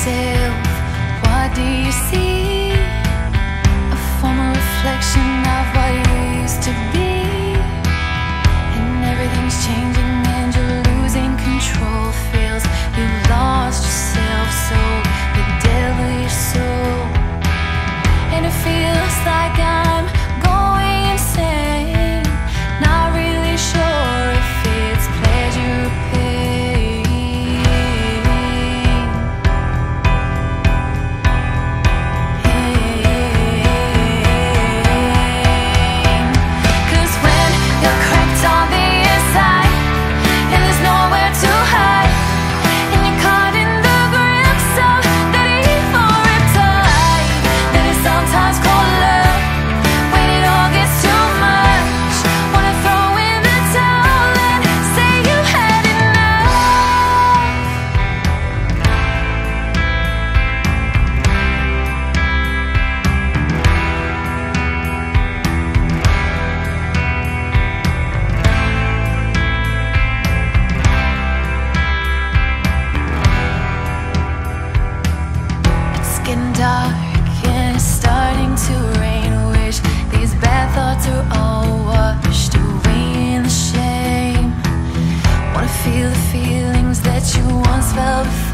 yourself, what do you see? A former reflection to rain. Wish these bad thoughts are all washed away in the shame. Wanna feel the feelings that you once felt before